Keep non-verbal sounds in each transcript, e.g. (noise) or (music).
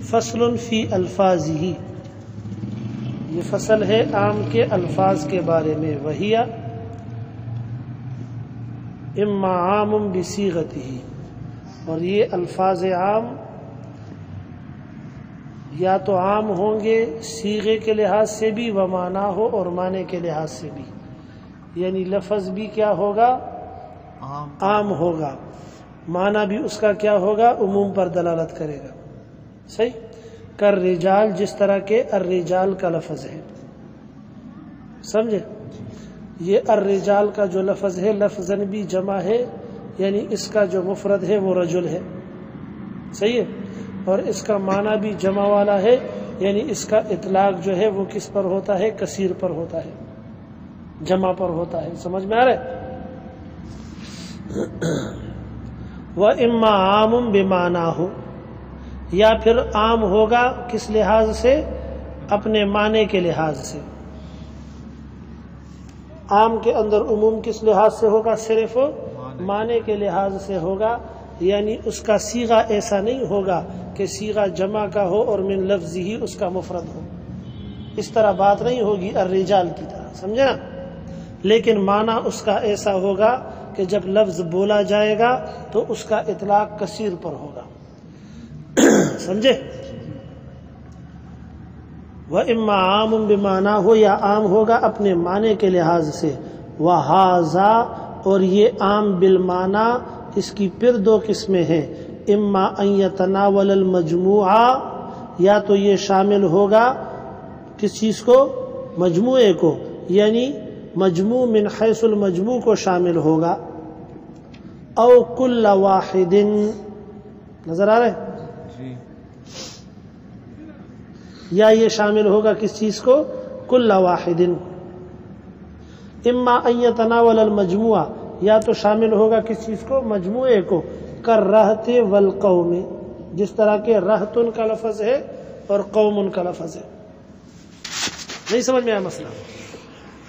फ़सल फ़ी अल्फाज ही ये फ़सल है आम के अल्फाज के बारे में। वहिया इम्मा आम बसीगत ही और ये अल्फाज आम या तो आम होंगे सीगे के लिहाज से भी व माना हो और माने के लिहाज से भी। यानी लफज भी क्या होगा? आम। आम होगा। माना भी उसका क्या होगा? उमूम पर दलालत करेगा। सही? कर रिजाल, जिस तरह के अर रिजाल का लफज है। समझे? ये अर रिजाल का जो लफज है, लफजन भी जमा है, यानी इसका जो मुफरद है, वो रजुल है। सही है? और इसका माना भी जमा वाला है, यानी इसका इतलाक जो है, वो किस पर होता है? कसीर पर होता है। जमा पर होता है। समझ में आ रहा है? (clears throat) वह इम्मा आम बेमाना हो या फिर आम होगा किस लिहाज से? अपने माने के लिहाज से। आम के अंदर उमूम किस लिहाज से होगा? सिर्फ़ माने। के लिहाज से होगा। यानी उसका सीगा ऐसा नहीं होगा कि सीगा जमा का हो और मिन लफ्ज ही उसका मुफरत हो। इस तरह बात नहीं होगी अर्रिजाल की तरह समझे ना? लेकिन माना उसका ऐसा होगा कि जब लफ्ज बोला जाएगा तो उसका इतलाक कसीर पर होगा। (clears throat) समझे? वह इम्मा आम बेमाना हो या आम होगा अपने माने के लिहाज से। वह हाजा, और ये आम बिलमाना इसकी फिर दो किस्में हैं। इम्मा तनावल मजमुआ, या तो ये शामिल होगा किस चीज़ को? मजमुए को। यानी मजमू मिन हैसुल मजमू को शामिल होगा। औ कुल्ल वाहिदिन। नज़र आ रहे या ये शामिल होगा किस चीज़ को? कुल्ला वाहिदिन। इम्मा तनावल मजमुआ। या तो शामिल होगा किस चीज़ को? मजमुए को। कर रहते वल कौमे। जिस तरह के रहतुन का लफज है और कौम का लफज है। नहीं समझ में आया मसला?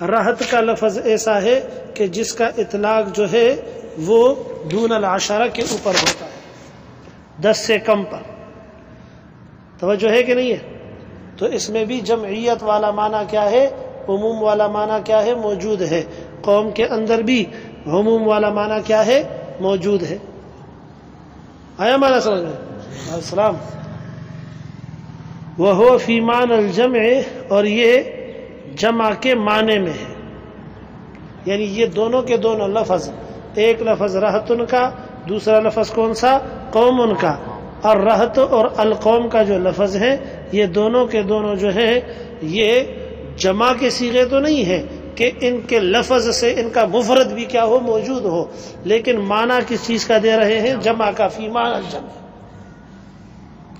रहत का लफज ऐसा है कि जिसका इतलाक जो है, वो दून अल आशारा के ऊपर होता है। दस से कम पर। तवज्जो है कि नहीं है? तो इसमें भी जमयत वाला माना क्या है? उमूम वाला माना क्या है? मौजूद है। कौम के अंदर भी हमूम वाला माना क्या है? मौजूद है। आया माना समझ में? अस्सलाम वह हो फीमान अल और ये जमा के माने में है। यानी ये दोनों के दोनों लफज, एक लफज रहतुन का, दूसरा लफज कौन सा? कौम उनका और रहत और अलकौम का जो लफज है, ये दोनों के दोनों जो है, ये जमा के सीगे तो नहीं है कि इनके लफज से इनका मुफरत भी क्या हो, मौजूद हो, लेकिन माना किस चीज़ का दे रहे हैं? जमा का फीमान जमा।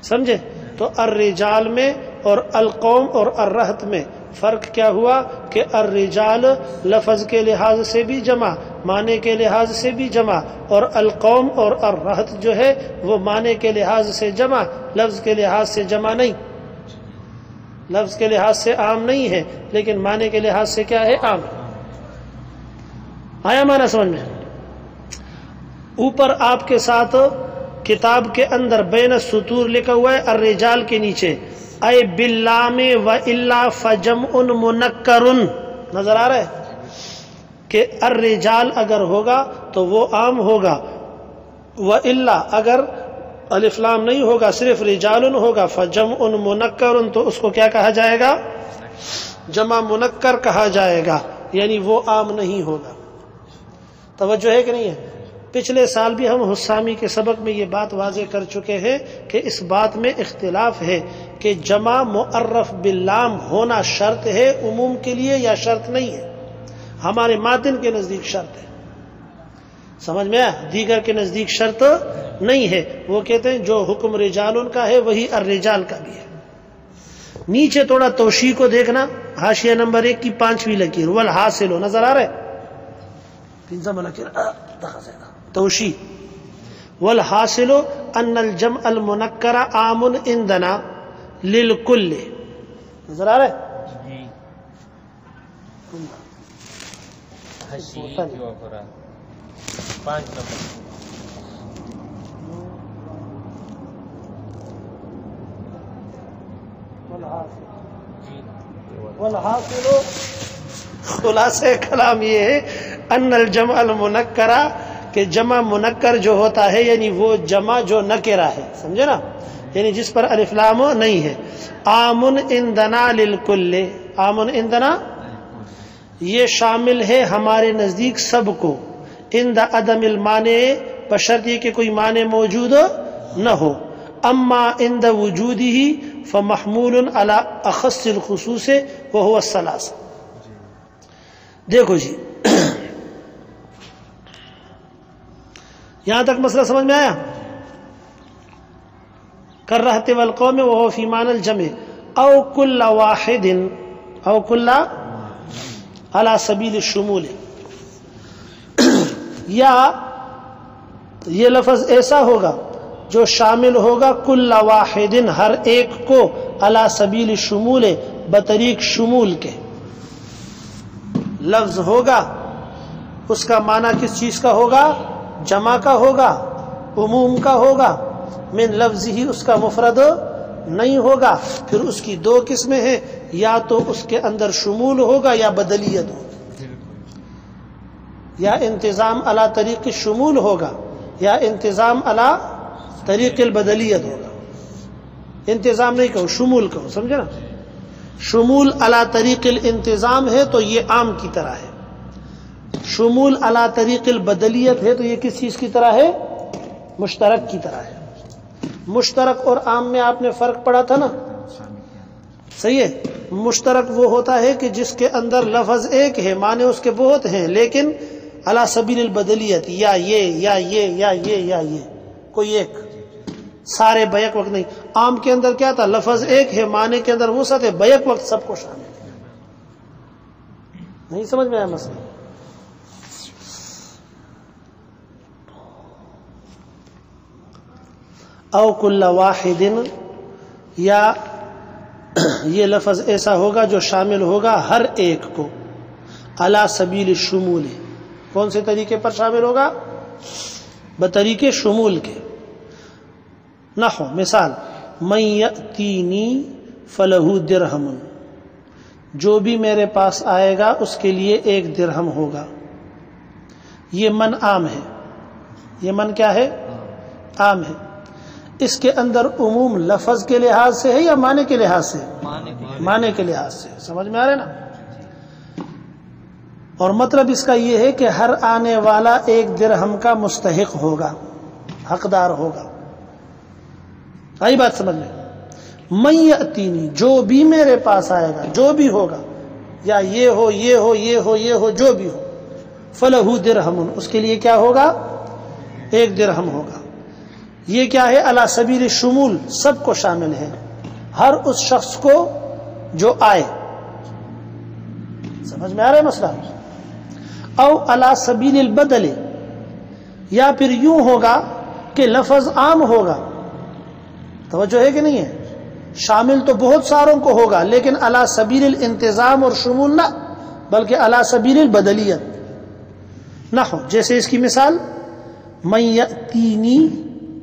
समझे? तो अर्रिजाल में और अलकौम और अर्रहत में फ़र्क क्या हुआ कि अर्रिजाल लफज के लिहाज से भी जमा, माने के लिहाज से भी जमा, और अलकौम और अर्रहत जो है वो माने के लिहाज से जमा, लफ्ज के लिहाज से जमा नहीं। लफ्ज के लिहाज से आम नहीं है, लेकिन माने के लिहाज से क्या है? आम। आया माना समझ में? ऊपर आपके साथ किताब के अंदर बैन सुतूर लिखा हुआ है, अर्रिजाल के नीचे। अय बिल्लाम व इल्ला फजम उन मुनक्करुन। नज़र आ रहा है? कि अर्रिजाल अगर होगा तो वो आम होगा। व इल्ला अगर अलिफ्लाम नहीं होगा, सिर्फ़ रिजाल होगा फजम उन मुनक्कर तो उसको क्या कहा जाएगा? जमा मुनक्कर कहा जाएगा। यानी वो आम नहीं होगा। तवज्जो है कि नहीं है? पिछले साल भी हम हुसामी के सबक में ये बात वाजे कर चुके हैं कि इस बात में इख्तिलाफ है। कि जमा मुअर्रफ बिल्लाम होना शर्त है, उमूम के लिए या शर्त नहीं है? हमारे मातिन के नज़दीक शर्त है। समझ में आया? दीगर के नज़दीक शर्त नहीं है। वो कहते हैं, जो हुक्म रिजाल उनका है, वही अर रिजाल का भी है। नीचे थोड़ा तोशी को देखना। हाशिया नंबर एक की पांचवी लकीर। वल हासिल। हो नज़र आ रहे लकीर। तोशी वल हासिल अनल जम अल मुनक्करा आमुन इंदना। लिल कुल्ले नज़र आ रहे हो? रहा पाँच नंबर खुलासे कलाम ये है अन्नल जमा मुनक्करा कि जमा मुनक्कर जो होता है यानी वो जमा जो नकेरा है। समझे ना? यानी जिस पर अलिफ्लाम नहीं है। आमुन इंदना लिलकुल्ले आमुन इंदना? ये शामिल है हमारे नज़दीक सबको। इन द अदमिल माने बशर्त के कोई माने मौजूद न हो। अम्मा इन द वजूद ही फ महमूल अला अखसल खसूस वह सलास। देखो जी। (clears throat) यहाँ तक मसला समझ में आया? कर वल कौम वह फीमान जमे औ कुल्ला वाहिदिन औ कुल्ला अला सबील शमूल या ये लफज ऐसा होगा जो शामिल होगा कुल्ला वाहिदिन हर एक को अला सबील शमूल बतरीक शमूल के लफ्ज होगा उसका माना किस चीज़ का होगा जमा का होगा उमूम का होगा मिन लफ्ज ही उसका मुफरद नहीं होगा। फिर उसकी दो किस्में हैं, या तो उसके अंदर शमूल होगा या बदलियत होगी। या इंतज़ाम अला तरीक शमूल होगा, या इंतज़ाम अला तरीक बदलियत होगा। इंतज़ाम नहीं कहो, शमूल कहो, समझे ना? शमूल अला तरीक इंतज़ाम है तो ये आम की तरह है। शमूल अला तरीक बदलियत है तो ये किस चीज़ की तरह है? मुश्तरक की तरह है। मुश्तरक और आम में आपने फ़र्क पड़ा था ना? सही है? मुश्तरक वो होता है कि जिसके अंदर लफज एक है, माने उसके बहुत हैं, लेकिन अला सबील बदलियत, या ये या ये या ये या ये, कोई एक। सारे बैक वक्त नहीं। आम के अंदर क्या था? लफज एक है, माने के अंदर वो है बैक वक्त सबको शामिल नहीं समझ में आया मसला? अवकुल्ला वाहिदिन या ये लफज ऐसा होगा जो शामिल होगा हर एक को अला सबील शमूल। कौन से तरीके पर शामिल होगा? बतरीके शमूल के। न हो मिसाल मैतीनी फलहू दिरहम जो भी मेरे पास आएगा उसके लिए एक दिरहम होगा। ये मन आम है। ये मन क्या है। आम है। इसके अंदर उमूम लफज के लिहाज से है या माने के लिहाज से? माने के लिहाज से। समझ में आ रहे ना? और मतलब इसका यह है कि हर आने वाला एक दिरहम का मुस्तक होगा हकदार होगा। आई बात समझ में? मैतीनी जो भी मेरे पास आएगा जो भी होगा या ये हो ये हो ये हो ये हो जो भी हो फलहू दिरहम उसके लिए क्या होगा? एक दिरहम होगा। ये क्या है? अला सबील शमूल, सबको शामिल है। हर उस शख्स को जो आए। समझ में आ रहा है मसला? औ अला सबील बदले, या फिर यूँ होगा कि लफज आम होगा। तो है कि नहीं है? शामिल तो बहुत सारों को होगा, लेकिन अला सबील इंतज़ाम और शमूल ना, बल्कि अला सबील बदलियत। ना हो, जैसे इसकी मिसाल मैतीनी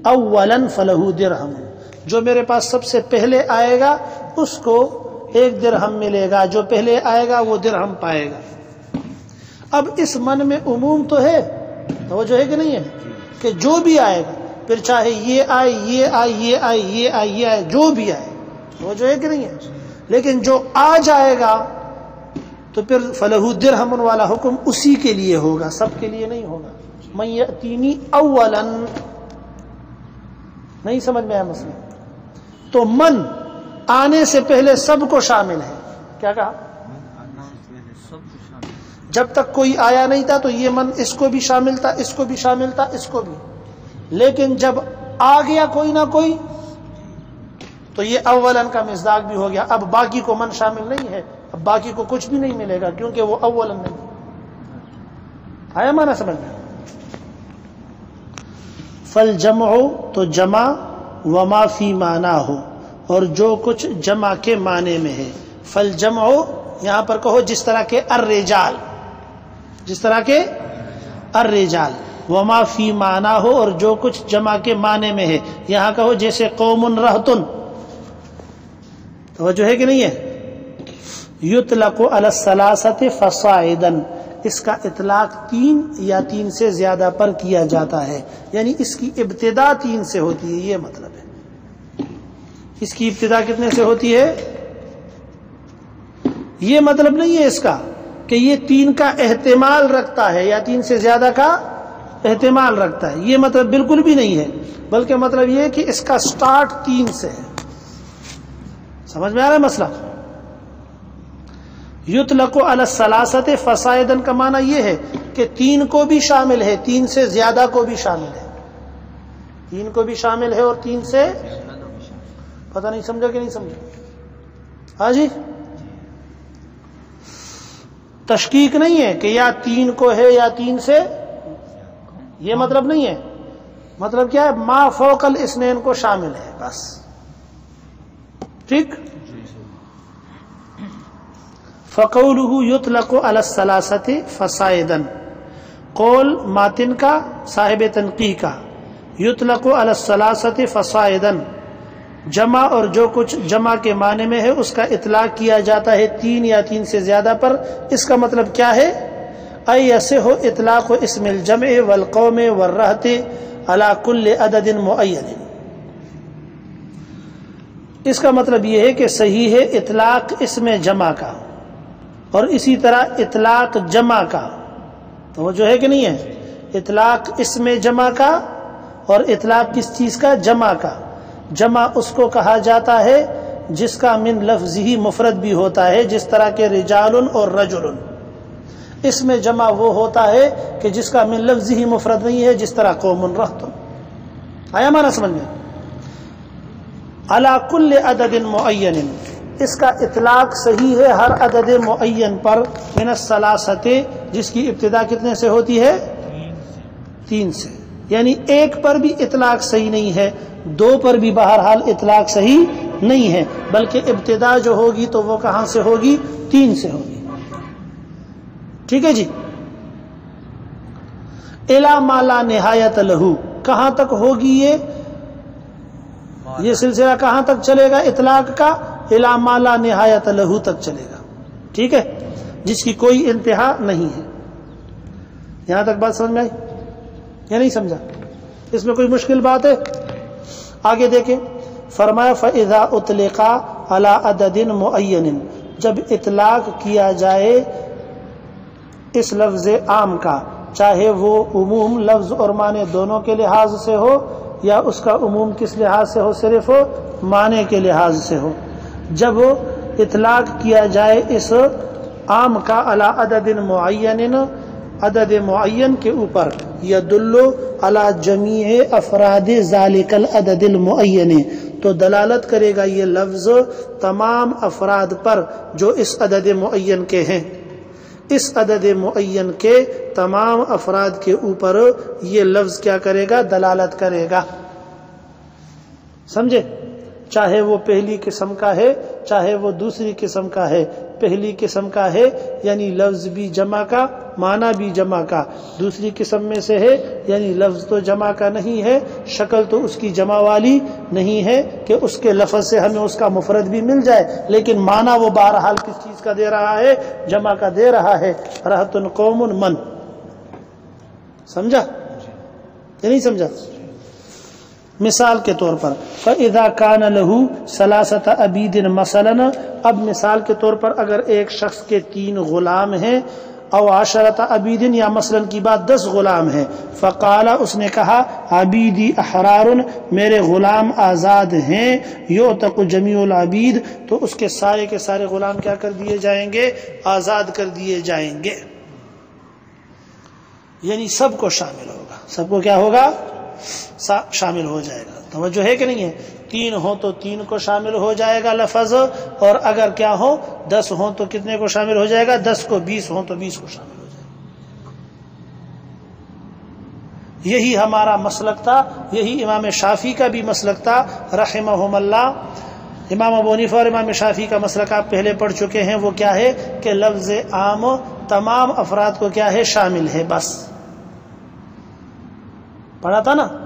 अव्वलन फलहू दिरहम। जो मेरे पास सबसे पहले आएगा, उसको एक दिरहम मिलेगा। जो पहले आएगा, वो दिरहम पाएगा। अब इस मन में उमूम तो है तो जो है कि नहीं है? कि जो भी आएगा, फिर चाहे ये आए ये आए ये आए ये आए ये आए, जो भी आए वो जो है कि नहीं है? लेकिन जो आ जाएगा तो फिर फलहू दिरहम वाला हुक्म उसी के लिए होगा, सबके लिए नहीं होगा। मैतीनी अव्वलन। नहीं समझ में आया मसला तो मन आने से पहले सबको शामिल है। क्या कहा? जब तक कोई आया नहीं था तो ये मन इसको भी शामिल था, इसको भी शामिल था, इसको भी। लेकिन जब आ गया कोई ना कोई तो ये अव्वलन का मिजदाक भी हो गया। अब बाकी को मन शामिल नहीं है, अब बाकी को कुछ भी नहीं मिलेगा, क्योंकि वो अव्वलन नहीं आया माना समझ में? फल जम तो जमा व माफ़ी माना हो और जो कुछ जमा के माने में है, फल जम यहाँ पर कहो जिस तरह के अर्रेजाल, जिस तरह के अर्रेजाल व माफ़ी माना हो और जो कुछ जमा के माने में है, यहाँ कहो जैसे कौमुन रहतुन। तो जो है कि नहीं है? युत लको अलसलासत फसाइदन इसका इतलाक तीन या तीन से ज़्यादा पर किया जाता है। यानी इसकी इब्तदा तीन से होती है, ये मतलब है। इसकी इब्तदा कितने से होती है? ये मतलब नहीं है इसका कि ये तीन का एहतमाल रखता है या तीन से ज़्यादा का एहतमाल रखता है। ये मतलब बिल्कुल भी नहीं है, बल्कि मतलब ये कि इसका स्टार्ट तीन से है। समझ में आ रहा है मसला? युतलको अलसलासत फसायदन का माना यह है कि तीन को भी शामिल है, तीन से ज़्यादा को भी शामिल है। तीन को भी शामिल है और तीन से पता नहीं, समझा कि नहीं समझा? हाँ जी? तशकीक नहीं है कि या तीन को है या तीन से ये मतलब नहीं है। मतलब क्या है? मा फोकल इसनैन को शामिल है, बस। ठीक? फ़कौलहू युतलको अलसलासत फसायदन कौल मातिन का साहिब तनकी का युतलको अलसलासत फसायदन जमा और जो कुछ जमा के माने में है उसका इतलाक किया जाता है तीन या तीन से ज़्यादा पर इसका मतलब क्या है ऐसे हो इतलाक इसमिल जम वलकौम वर्रहते अला कुल्ल अददिन मुअय्यन इसका मतलब यह है कि सही है इतलाक इसमें जमा का और इसी तरह इतलाक जमा का। तो वो जो है कि नहीं है? इतलाक इसमें जमा का और इतलाक किस चीज़ का? जमा का। जमा उसको कहा जाता है जिसका मिन लफ्ज ही मुफरत भी होता है, जिस तरह के रिजालुन और रजुल इसमें जमा वो होता है कि जिसका मिन लफ्ज ही मुफरत नहीं है, जिस तरह कौमन रह तुम आया माना समझ में? अला कुल्ल अददिन मुअय्यन इसका इतलाक सही है हर अदद मुअय्यन पर मिन सलासते, जिसकी इब्तदा कितने से होती है? तीन से। यानी एक पर भी इतलाक सही नहीं है, दो पर भी बहरहाल इतलाक सही नहीं है, बल्कि इब्तदा जो होगी तो वो कहाँ से होगी? तीन से होगी। ठीक है जी? एला माला निहायत लहू। कहाँ तक होगी ये? ये सिलसिला कहाँ तक चलेगा इतलाक का? इला माला निहायत लहू तक चलेगा। ठीक है? जिसकी कोई इंतहा नहीं है। यहाँ तक बात समझ में आई? या नहीं समझा? इसमें कोई मुश्किल बात है? आगे देखें। फरमाया फ़ैज़ा उतलका अला अददिन मुअय्यन जब इतलाक किया जाए इस लफ्ज़ आम का, चाहे वो उमूम लफ्ज़ और माने दोनों के लिहाज से हो या उसका उमूम किस लिहाज से हो, सिर्फ़ माने के लिहाज से हो। जब इतलाक किया जाए इस आम का अला अददिन मुअय्यन अदद मुअय्यन के ऊपर, यदुल्लो अला जमी अफराद जालिकल अददिल मुअय्यन। तो दलालत करेगा ये लफ्ज़ तमाम अफराद पर जो इस अदद मुअय्यन के हैं। इस अदद मुअय्यन के तमाम अफराद के ऊपर ये लफ्ज़ क्या करेगा? दलालत करेगा। समझे? चाहे वो पहली किस्म का है चाहे वो दूसरी किस्म का है। पहली किस्म का है यानी लफ्ज भी जमा का माना भी जमा का। दूसरी किस्म में से है यानी लफ्ज तो जमा का नहीं है शक्ल तो उसकी जमा वाली नहीं है कि उसके लफ्ज से हमें उसका मुफरत भी मिल जाए लेकिन माना वो बहरहाल किस चीज़ का दे रहा है जमा का दे रहा है। रहतुन कौमुन मन। समझा? या नहीं समझा? मिसाल के तौर पर। फ़ैदा कान लहू सलासत अबीदिन मसलन। अब मिसाल के तौर पर अगर एक शख्स के तीन गुलाम हैं और आशरत अबीदिन या मसलन की बात दस गुलाम है, फ़काला उसने कहा, अबीदी अहरारुन, मेरे गुलाम आज़ाद हैं यो तक जमील आबीद तो उसके सारे के सारे गुलाम क्या कर दिए जाएँगे? आज़ाद कर दिए जाएँगे। यानी सबको शामिल होगा। सबको क्या होगा? शामिल हो जाएगा। तवज्जो है कि नहीं है? तीन हो तो तीन को शामिल हो जाएगा लफज, और अगर क्या हो, दस हो तो कितने को शामिल हो जाएगा? दस को बीस हो तो बीस को शामिल हो जाएगा। यही हमारा मसलक था, यही इमाम शाफी का भी मसलक था रहमल्ला इमाम अबूनीफ़ा और इमाम शाफी का मसलक आप पहले पढ़ चुके हैं, वो क्या है कि लफ्ज़ आम तमाम अफराद को क्या है? शामिल है, बस। पढ़ा था ना?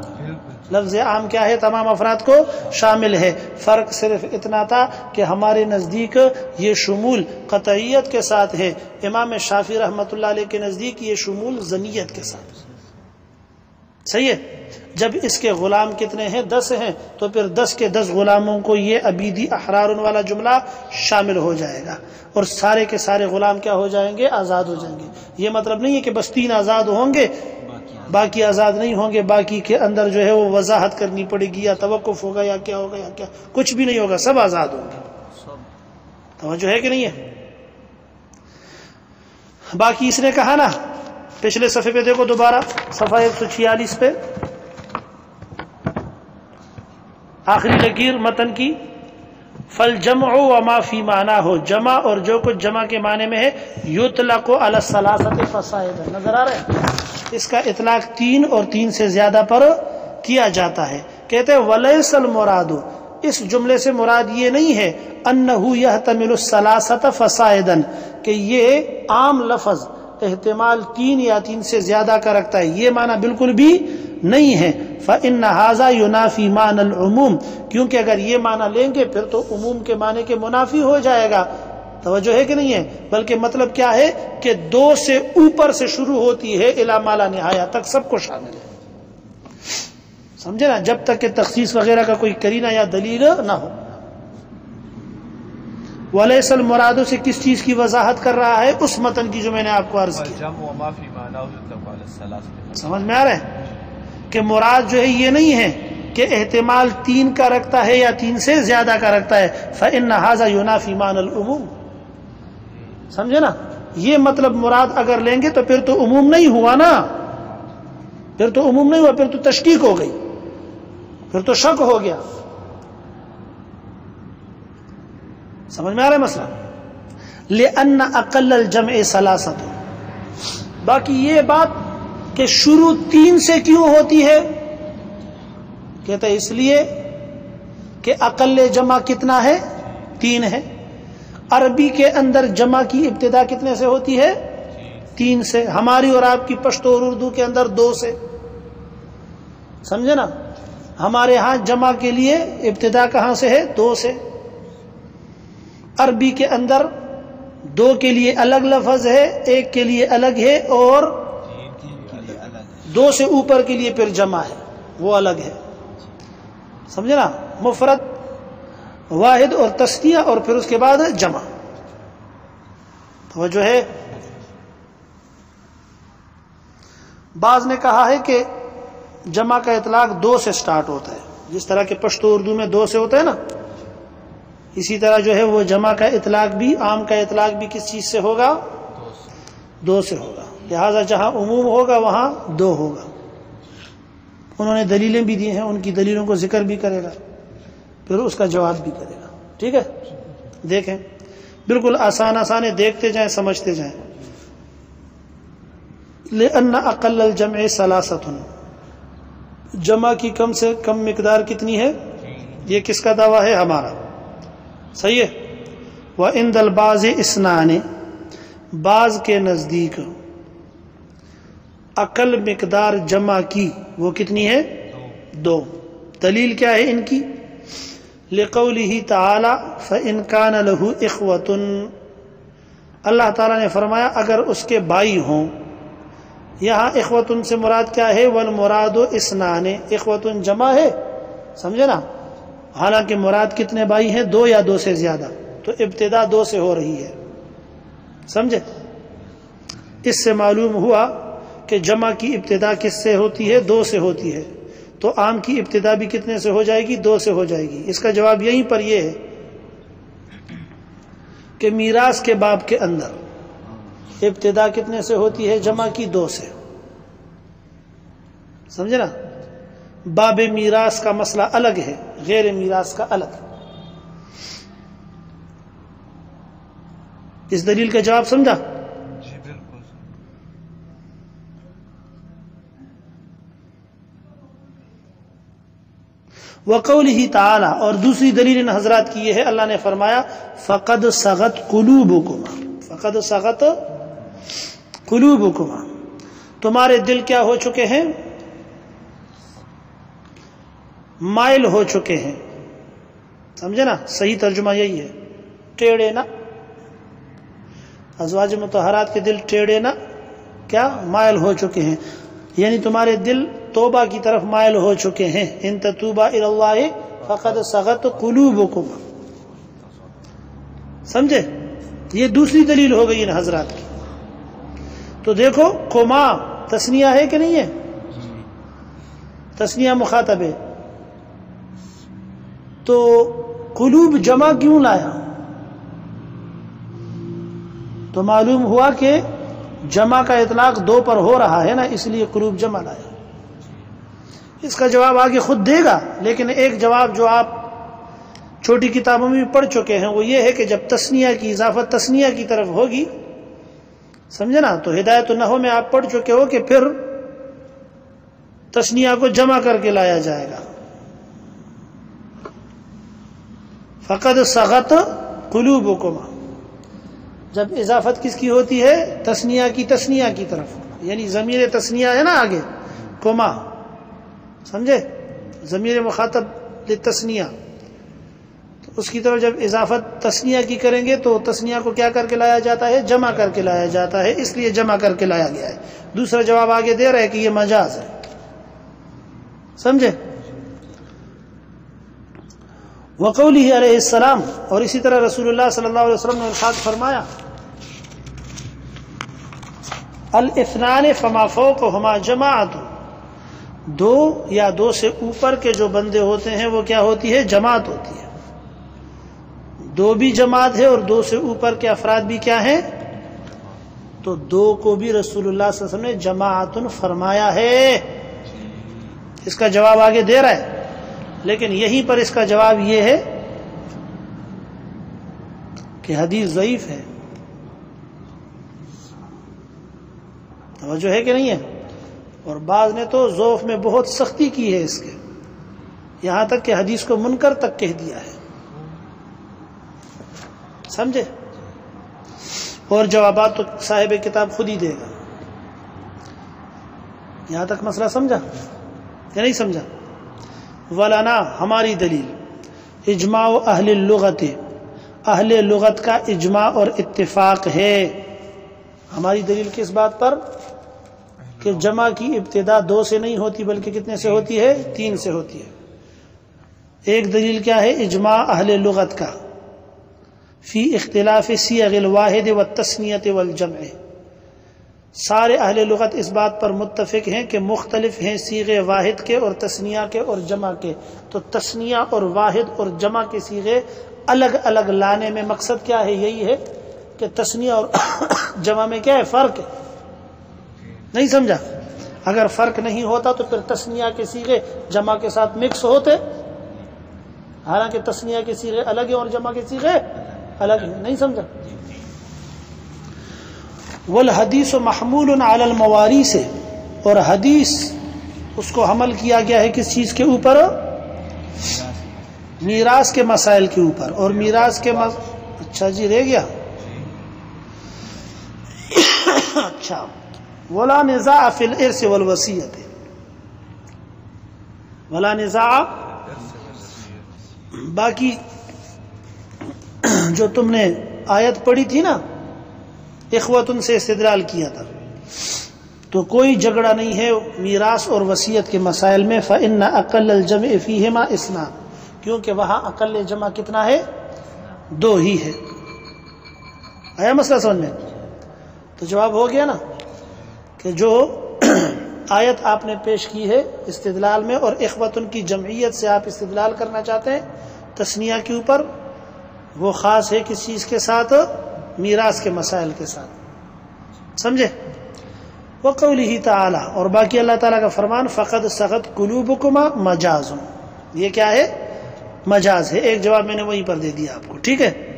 लफ्ज़ आम क्या है? तमाम अफराद को शामिल है। फ़र्क सिर्फ़ इतना था कि हमारे नज़दीक ये शमूल कतियत के साथ है। इमाम शाफी रहमत के नज़दीक ये शमूल जनीत के साथ। सही है? जब इसके गुलाम कितने हैं? दस हैं। तो फिर दस के दस गुलामों को ये अबीदी अहरार वाला जुमला शामिल हो जाएगा। और सारे के सारे गुलाम क्या हो जाएँगे? आज़ाद हो जाएँगे। ये मतलब नहीं है कि बस तीन आज़ाद होंगे। बाकी आज़ाद नहीं होंगे। बाकी के अंदर जो है वो वजाहत करनी पड़ेगी, या तवक़ुफ़ होगा, या क्या होगा, या क्या। कुछ भी नहीं होगा, सब आज़ाद होंगे। तो है कि नहीं है? बाकी इसने कहा ना, पिछले सफ़े पे देखो दोबारा, सफ़ा एक सौ छियालीस पे। आखिरी लकीर मतन की, फल जम व माना हो। जमा और जो कुछ जमा के माने में है युतला को अलसलासत फसायद। नज़र आ रहा इसका इतलाक तीन और तीन से ज़्यादा पर किया जाता है। कहते हैं, वलसल मुरादो। इस जुमले से मुराद ये नहीं है, अन्नहु यह तमिलसलासत फसायदन, कि ये आम लफज, एहतमाल तीन या तीन से ज़्यादा का रखता है। ये माना बिल्कुल भी नहीं है। फ़िन नहाजा युनाफी मान अलूम क्योंकि अगर ये माना लेंगे फिर तो उमूम के माने के मुनाफी हो जाएगा तवज्जो है कि नहीं है बल्कि मतलब क्या है कि दो से ऊपर से शुरू होती है इला माला नहाया तक सबको शामिल है समझे ना जब तक के तखसीस वगैरह का कोई करीना या दलील ना हो वलेसल मुरादों से किस चीज़ की वजाहत कर रहा है उस मतन की जो मैंने आपको अर्ज़ की समझ में आ रहा है कि मुराद जो है ये नहीं है कि एहतमाल तीन का रखता है या तीन से ज़्यादा का रखता है। फ़िन नहाजा यूनाफी मान समझे ना? ये मतलब मुराद अगर लेंगे तो फिर तो उमूम नहीं हुआ ना। फिर तो उमूम नहीं हुआ, फिर तो तशकीक हो गई। फिर तो शक हो गया। समझ में आ रहा है मसला? ले अन्ना अकल जम ए सलासत बाकी ये बात कि शुरू तीन से क्यों होती है? कहते इसलिए कि अकल जमा कितना है? तीन है। अरबी के अंदर जमा की इब्तदा कितने से होती है? तीन से। हमारी और आपकी पश्तो और उर्दू के अंदर दो से। समझे ना? हमारे यहाँ जमा के लिए इब्तदा कहाँ से है? दो से। अरबी के अंदर दो के लिए अलग लफज है, एक के लिए अलग है और दो से ऊपर के लिए फिर जमा है, वो अलग है। समझे ना? मुफरत वाहिद और तस्तिया और फिर उसके बाद जमा। तो जो है, बाज ने कहा है कि जमा का इतलाक दो से स्टार्ट होता है। जिस तरह के पश्तो उर्दू में दो से होता है ना, इसी तरह जो है वो जमा का इतलाक भी, आम का इतलाक भी किस चीज़ से होगा? दो से होगा। लिहाजा जहाँ उमूम होगा, वहाँ दो होगा। उन्होंने दलीलें भी दी हैं, उनकी दलीलों को ज़िक्र भी करेगा, फिर उसका जवाब भी करेगा। ठीक है? देखें। बिल्कुल आसान आसान है, देखते जाए, समझते जाए। ले अन्ना अकल जम सलासतन। जमा की कम से कम मकदार कितनी है? ये किसका दावा है? हमारा। सही है? वह इन दलबाज इसनाने। बाज के नज़दीक। अकल मकदार जमा की। वो कितनी है? दो। दलील क्या है इनकी? लेकौल ही ताला फ़िनकान लहू इखवतन। अल्लाह ताला ने फरमाया, अगर उसके भाई हों, यहाँ इखवतन से मुराद क्या है? वल मुराद इसनाने। इखवतन जमा है? समझे ना? हालाँकि मुराद कितने भाई हैं? दो या दो से ज़्यादा। तो इब्तदा दो से हो रही है। समझे? इससे मालूम हुआ कि जमा की इब्तदा किससे होती है? दो से होती है। तो आम की इब्तदा भी कितने से हो जाएगी? दो से हो जाएगी। इसका जवाब यहीं पर यह है कि मीरास के बाब के अंदर इब्तदा कितने से होती है? जमा की दो से। समझे ना? बाब मीरास का मसला अलग है, गैर मीरास का अलग। इस दलील का जवाब समझा? वकौल ही ताला, और दूसरी दलील इन हजरात की यह है, अल्लाह ने फरमाया, फ़कद सगत कुलूबुकुमा, फ़कद सगत कुलूबुकुमा। तुम्हारे दिल क्या हो चुके हैं? माइल हो चुके हैं। समझे ना? सही तर्जुमा यही है, टेढ़े ना। अजवाज मतहरात के दिल टेढ़े ना? क्या? मायल हो चुके हैं। यानी तुम्हारे दिल तोबा की तरफ़ मायल हो चुके हैं। इन इल्लाह फ़कत सगत कुलूबुकुम। समझे? ये दूसरी दलील हो गई इन हजरात की। तो देखो, कोमा तस्निया है कि नहीं है? तस्निया मुखातब है। तो कुलूब जमा क्यों लाया? तो मालूम हुआ कि जमा का इतलाक दो पर हो रहा है ना, इसलिए कुलूब जमा लाया। इसका जवाब आगे खुद देगा, लेकिन एक जवाब जो आप छोटी किताबों में भी पढ़ चुके हैं, वो ये है कि जब तस्निया की इजाफत तस्निया की तरफ़ होगी, समझे ना? तो हिदायत न हो में आप पढ़ चुके हो कि फिर तस्निया को जमा करके लाया जाएगा। फ़कत सगत कुलूबुकुमा। जब इजाफत किसकी होती है? तस्निया की तस्निया की तरफ़ यानी ज़मीर तस्निया है ना आगे? कोमा। समझे? ज़मीर मुखातब तस्निया। तो उसकी तरफ़ जब इजाफत तस्निया की करेंगे तो तस्निया को क्या करके लाया जाता है? जमा करके लाया जाता है, इसलिए जमा करके लाया गया है। दूसरा जवाब आगे दे रहा है कि ये मजाज है। समझे? वकौली अलैहिस्सलाम और इसी तरह रसूलुल्लाह सल्लल्लाहु अलैहि वसल्लम ने इरशाद फरमाया, अल इफनान फमाफो को हमा जमात दो या दो से ऊपर के जो बंदे होते हैं, वो क्या होती है? जमात होती है। दो भी जमात है और दो से ऊपर के अफराद भी क्या है? तो दो को भी रसूलुल्लाह वसल्लम ने जमातुन फरमाया है। इसका जवाब आगे दे रहा है। लेकिन यहीं पर इसका जवाब ये है कि हदीस ज़यीफ है। जो है कि नहीं है? और बाज ने तो जोफ में बहुत सख्ती की है इसके। यहाँ तक कि हदीस को मुनकर तक कह दिया है। समझे? और जवाब तो साहिब किताब खुद ही देगा। यहाँ तक मसला समझा? या नहीं समझा? वलाना हमारी दलील। इजमा अहल लगत। अहल लगत का इजमा और इत्तेफाक है। हमारी दलील किस बात पर? कि जमा की इब्तदा दो से नहीं होती, बल्कि कितने से होती है? तीन से होती है। एक दलील क्या है? इजमा अहल लगत का। फ़ी इख्तलाफ सी अगिल वाहिद व तस्नीत वल जम सारे अहल लगत इस बात पर मुतफिक हैं कि मुख्तलिफ़ हैं सीगे वाहिद के और तस्निया के और जमा के। तो तस्निया और वाहिद और जमा के सीगे अलग अलग लाने में मकसद क्या है? यही है कि तस्निया और (coughs) जमा में क्या है? फ़र्क है। नहीं समझा? अगर फ़र्क नहीं होता तो फिर तस्निया के सीगे जमा के साथ मिक्स होते। हालाँकि तस्निया के सीगे अलग है और जमा के सीगे अलग है। नहीं समझा? वल हदीस महमूल मवारी से और हदीस, उसको हमल किया गया है किस चीज़ के ऊपर? मीरास के मसाइल के ऊपर। और मीरास के मस... अच्छा जी, रह गया। (coughs) अच्छा। वला निज़ा फिल इर्स वल वसीयत वला निज़ा बाकी जो तुमने आयत पढ़ी थी ना इखवतन से इस्तदलाल किया था तो कोई झगड़ा नहीं है मीरास और वसीयत के मसाइल में फ़िन अकल जम फ़ीमा इसना क्योंकि वहाँ अकल जमा कितना है दो ही है आया मसला समझ में तो जवाब हो गया ना कि जो (clears throat) आयत आपने पेश की है इस्तदलाल में और इखवतन की जमयत से आप इस्तदलाल करना चाहते हैं, तस्निया के ऊपर, वो ख़ास है किस चीज़ के साथ? मीरास के मसाइल के साथ। समझे? वो कौली ही ताला, और बाकी अल्लाह ताला का फरमान फ़कत सख़त कुलूबकुमा मजाज ये क्या है? मजाज है। एक जवाब मैंने वहीं पर दे दिया आपको। ठीक है?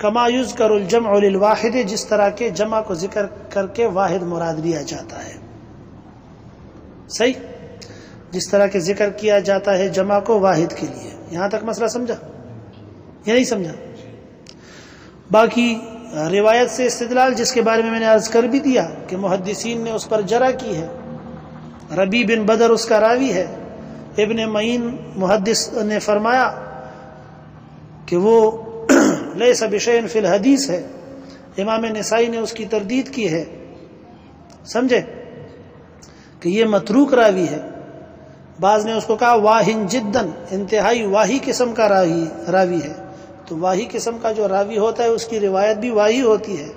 कमायुज करुलजम वाहिद जिस तरह के जमा को ज़िक्र करके वाहिद मुराद लिया जाता है। सही? जिस तरह के ज़िक्र किया जाता है जमा को वाहिद के लिए। यहाँ तक मसला समझा? या नहीं समझा? बाकी रिवायत से इस्तदलाल, जिसके बारे में मैंने अर्ज़ कर भी दिया कि मुहदसिन ने उस पर जरा की है। रबी बिन बदर उसका रावी है। इबन मईन मुहद्दिस ने फरमाया कि वो ले सबशैन फिल हदीस है। इमाम नसाई ने उसकी तरदीद की है। समझे? कि ये मतरूक रावी है। बाज ने उसको कहा, वाहिन जिद्दन, इंतहाई वाही किस्म का रावी रावी है। तो वाही किस्म का जो रावी होता है, उसकी रिवायत भी वाही होती है।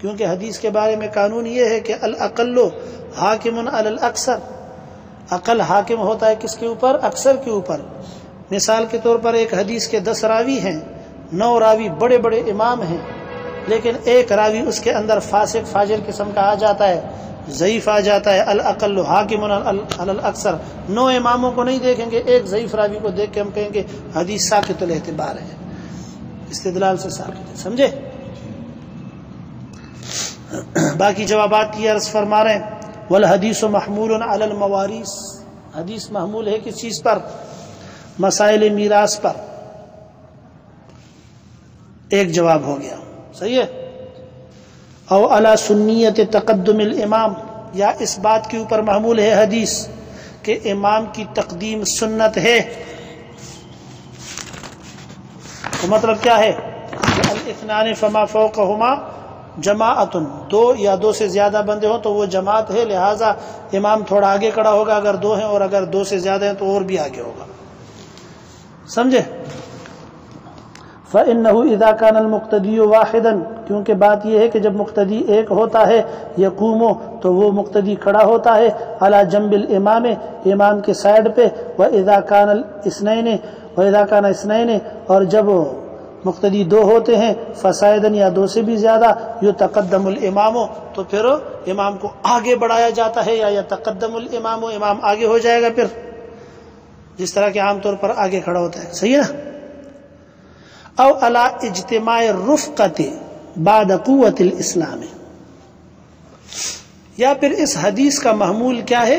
क्योंकि हदीस के बारे में कानून ये है कि अल अकल्लो हाकिम अक्सर। अकल हाकिम होता है किसके ऊपर? अक्सर के ऊपर। मिसाल के तौर पर एक हदीस के दस रावी हैं। नौ रावी बड़े बड़े इमाम हैं, लेकिन एक रावी उसके अंदर फासिक, फाजिर किस्म का आ जाता है ज़यीफ़ आ जाता है अल अकल हाकिम अक्सर। नौ इमामों को नहीं देखेंगे, एक ज़यीफ़ रावी को देख के हम कहेंगे, हदीस साकित एतबार है। इस्तदलाल से साकित है, समझे? बाकी जवाब की अर्ज़ फरमा रहे हैं, वल हदीस महमूल अल मवारिस। हदीस महमूल है किस चीज़ पर? मसाइल मीरास पर। एक जवाब हो गया। सही है? और अला सुन्नीत तकदम इमाम। या इस बात के ऊपर महमूल है हदीस कि इमाम की तकदीम सुन्नत है। तो मतलब क्या है? इतनान फमा फ़ोकहुमा जमाअतुन। दो या दो से ज़्यादा बंदे हो तो वो जमात है, लिहाजा इमाम थोड़ा आगे खड़ा होगा। अगर दो हैं और अगर दो से ज़्यादा हैं तो और भी आगे होगा। समझे? फ़िन इदा कान मुख्तदी वाहिदन क्योंकि बात यह है कि जब मुख्तदी एक होता है यकूमो तो वो मुख्तदी खड़ा होता है अला जम्बिल इमाम इमाम के साइड पे व इदा कान इसनैन व इदा कान इसनैन और जब मुख्तदी दो होते हैं फसायदन या दो से भी ज़्यादा यो तकदमुल इमामो तो फिर इमाम को आगे बढ़ाया जाता है या, या तकदमुल इमामो इमाम आगे हो जाएगा फिर जिस तरह के आमतौर पर आगे खड़ा होता है सही है ना अव अला इजतमा रुफ़त बाद इस्लाम। या फिर इस हदीस का महमूल क्या है?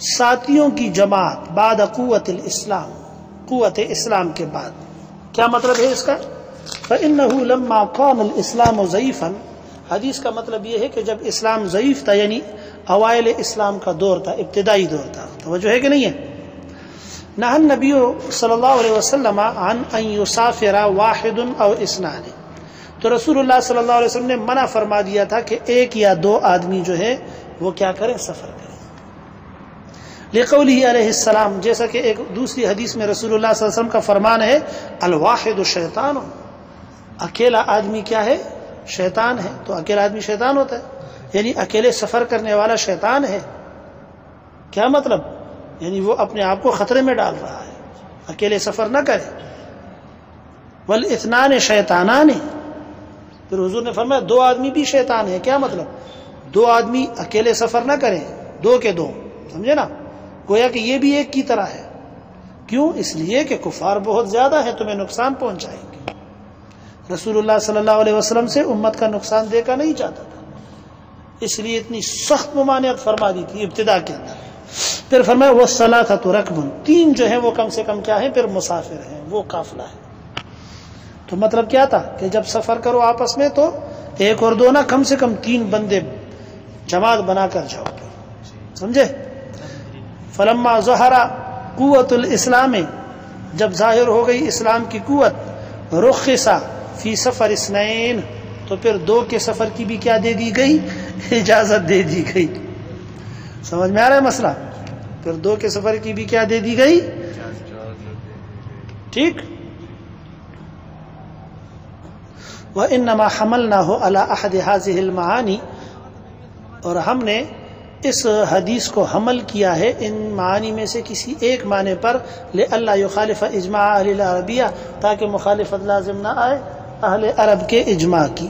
साथियों की जमात बाद इस्लाम क़ुत इस्लाम के बाद। क्या मतलब है इसका? फ़िन्नमा कौन इस्लाम ज़यीफ़न हदीस का मतलब यह है कि जब इस्लाम ज़यीफ़ था, यानी अवाइल इस्लाम का दौर था, इब्तदाई दौर था। तो वजह है कि नहीं है? नहन नबी सल्लल्लाहु अन युसाफिरा वाहिदुन और इसनान। तो रसूलुल्लाह सल्लल्लाहु अलैहि वसल्लम ने मना फरमा दिया था कि एक या दो आदमी जो है, वो क्या करें? सफ़र करें। लेकौली सलाम, जैसा कि एक दूसरी हदीस में अलैहि वसल्लम का फरमान है, अलवाहिद शैतान। अकेला आदमी क्या है? शैतान है। तो अकेला आदमी शैतान होता है। यानी अकेले सफ़र करने वाला शैतान है। क्या मतलब? यानी वो अपने आप को खतरे में डाल रहा है। अकेले सफ़र ना करे। वल इतनान शैताना ने फिर हुजूर ने फरमाया, दो आदमी भी शैतान है। क्या मतलब? दो आदमी अकेले सफ़र ना करें। दो के दो। समझे ना? गोया कि ये भी एक की तरह है। क्यों? इसलिए कि कुफार बहुत ज़्यादा है, तुम्हें नुकसान पहुंचाएँगे। रसूलुल्लाह सल्लल्लाहु अलैहि वसल्लम से उम्मत का नुकसान देखा नहीं चाहता था। इसलिए इतनी सख्त ममानियत फरमा दी थी इब्तदा के अंदर। फिर फरमाया वो सला था तो रकबन। तीन जो है, वो कम से कम क्या है? फिर मुसाफिर है। वो काफिला है। तो मतलब क्या था कि जब सफ़र करो आपस में तो एक और दो ना, कम से कम तीन बंदे जमात बनाकर जाओ समझे? फलम्मा जहरा कुतुल इस्लाम, जब ज़ाहिर हो गई इस्लाम की कुत रुखसा फ़ी सफ़र इसनैन तो फिर दो के सफ़र की भी क्या दे दी गई? (laughs) इजाज़त दे दी गई। समझ में आ रहा है मसला? फिर दो के सफ़र की भी क्या दे दी गई? ठीक। वह इन नमा हमल ना हो अला अहद हाजिल महानी और हमने इस हदीस को हमल किया है इन मानी में से किसी एक माने पर ले अल्लाह खालिफ इजमा अरबिया ताकि मुखालिफत लाजिम ना आए अहल अरब के इजमा की।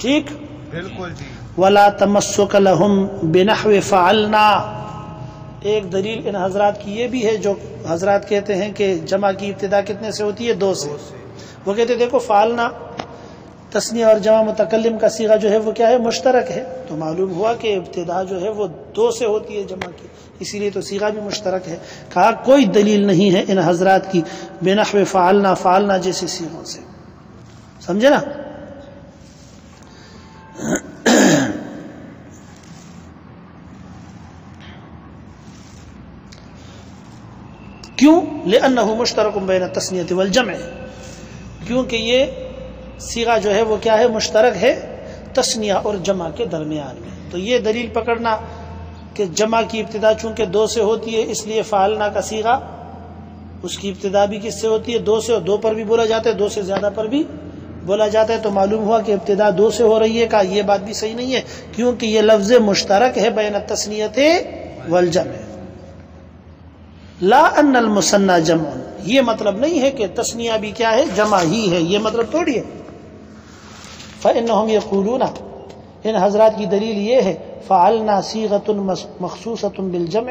ठीक। बिल्कुल जी। वला तमस्लहम बिनहव फ़ालना। एक दलील इन हजरात की ये भी है जो हजरात कहते हैं कि जमा की इब्तदा कितने से होती है? दो से। वो कहते देखो फालना तस्निया और जमा मुतकलम का सीगा जो है वो क्या है? मुश्तरक है। तो मालूम हुआ कि इब्तदा जो है वो दो से होती है जमा की। इसीलिए तो सीगा भी मुश्तरक है। कहा कोई दलील नहीं है इन हजरात की बेनहव फ़ालना फ़ालना जैसे सीगों से। समझे ना? क्यों? ले मुश्तरक बैन तस्नीत वल जम क्योंकि ये सीगा जो है, वो क्या है? मुश्तरक है, तस्निया और जमा के दरमियान में। तो ये दलील पकड़ना कि जमा की इब्तदा चूँकि दो से होती है, इसलिए फालना का सीगा, उसकी इब्तदा भी किससे होती है? दो से और दो पर भी बोला जाता है, दो से ज़्यादा पर भी बोला जाता है। तो मालूम हुआ कि इब्तदा दो से हो रही है का ये बात भी सही नहीं है, क्योंकि ये लफ्ज मुश्तरक है, बैन तस्नीत वलजम ला अनल मुसन्ना जमन ये मतलब नहीं है कि तस्निया भी क्या है, जमा ही है। ये मतलब थोड़ी है। फ़ैन हम ये कूलूना इन हजरात की दलील ये है फ़ालना सीगतुन मखसूसतुन बिलजम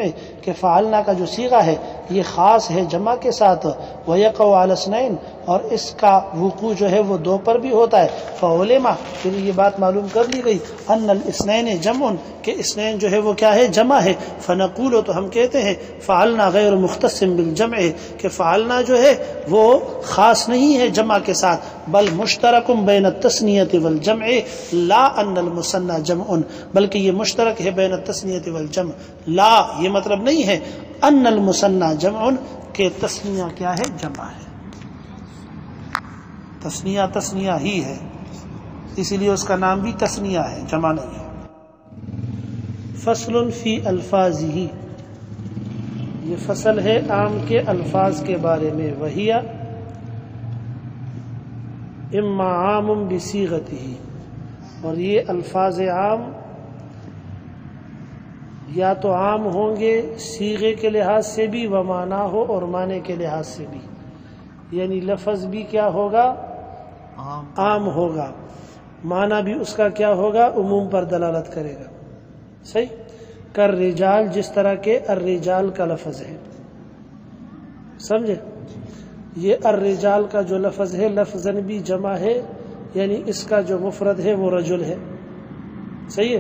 के फ़ालना का जो सीगा है ये ख़ास है जमा के साथ वयक वालसनैन और इसका वकू जो है वो दो पर भी होता है फ़ोलेमा फिर ये बात मालूम कर ली गई अन इसनैन जमुन के इसनैन जो है वो क्या है जमा है फ़नकूल तो हम कहते हैं फ़ालना गैर मुख्तसम बिलजम के फ़ालना जो है वो ख़ास नहीं है जमा के साथ बल मुश्तरकुम बैन तस्नीत वल जम ला अनल मुसन्ना जम बल्कि ये मुश्तरक है बैन तस्नीत वल जम। ला, ये मतलब नहीं है। अनल मुसन्ना जम के तस्निया क्या है? जमा है। तस्निया तस्निया ही है। इसीलिए उसका नाम भी तस्निया है, जमा नहीं है। फ़सल फ़ी अल्फाज ही ये फ़सल है आम के अल्फाज के बारे में, वहिया। इम्मा आम बिसीगत ही और ये अल्फाज आम या तो आम होंगे सीगे के लिहाज से भी व माना हो और माने के लिहाज से भी। यानी लफज भी क्या होगा? आम। आम होगा। माना भी उसका क्या होगा? उमूम पर दलालत करेगा। सही? कर रिजाल जिस तरह के अर रिजाल का लफज है। समझे? ये अर रिजाल का जो लफज है लफजन भी जमा है। यानी इसका जो मुफरद है वो रजुल है। सही है?